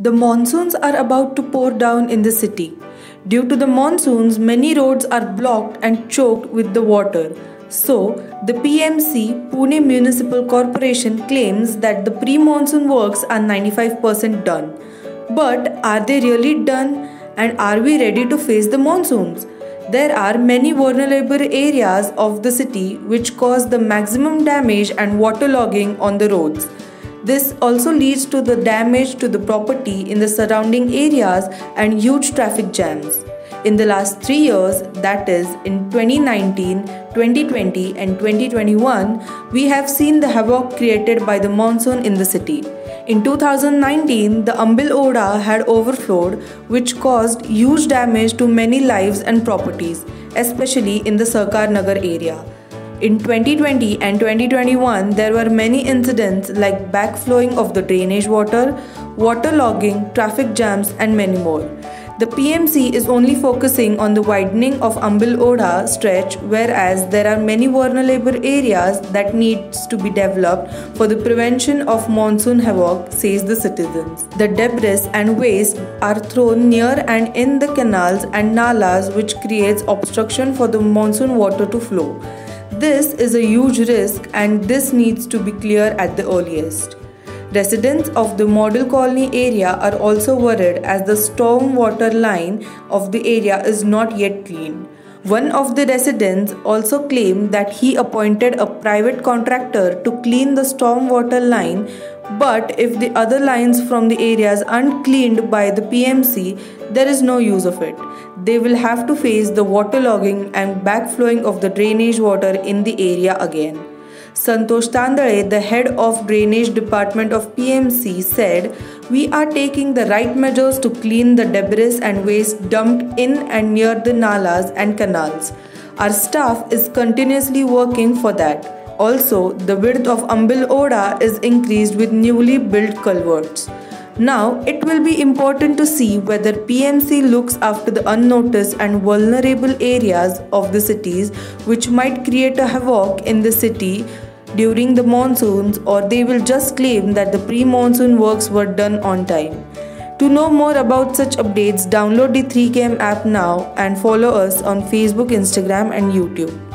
The monsoons are about to pour down in the city. Due to the monsoons, many roads are blocked and choked with the water. So, the PMC Pune Municipal Corporation claims that the pre monsoon works are 95% done. But are they really done? And are we ready to face the monsoons? There are many vulnerable areas of the city which cause the maximum damage and waterlogging on the roads. This also leads to the damage to the property in the surrounding areas and huge traffic jams. In the last three years, that is, in 2019, 2020, and 2021, we have seen the havoc created by the monsoon in the city. In 2019, the Ambil Odha had overflowed, which caused huge damage to many lives and properties, especially in the Sahakar Nagar area. In 2020 and 2021, there were many incidents like backflowing of the drainage water, waterlogging, traffic jams, and many more. The PMC is only focusing on the widening of Ambil Odha stretch, whereas there are many vulnerable areas that needs to be developed for the prevention of monsoon havoc, says the citizens. The debris and waste are thrown near and in the canals and nalas, which creates obstruction for the monsoon water to flow. This is a huge risk and this needs to be clear at the earliest. Residents of the model colony area are also worried as the storm water line of the area is not yet clean. One of the residents also claimed that he appointed a private contractor to clean the stormwater line but if the other lines from the areas aren't cleaned by the PMC, there is no use of it. They will have to face the waterlogging and backflowing of the drainage water in the area again. Santosh Tandale, the head of drainage department of PMC, said, We are taking the right measures to clean the debris and waste dumped in and near the nalas and canals. Our staff is continuously working for that. Also, the width of Ambil Odha is increased with newly built culverts. Now, it will be important to see whether PMC looks after the unnoticed and vulnerable areas of the cities which might create a havoc in the city during the monsoons or they will just claim that the pre-monsoon works were done on time. To know more about such updates, download the 3KM app now and follow us on Facebook, Instagram and YouTube.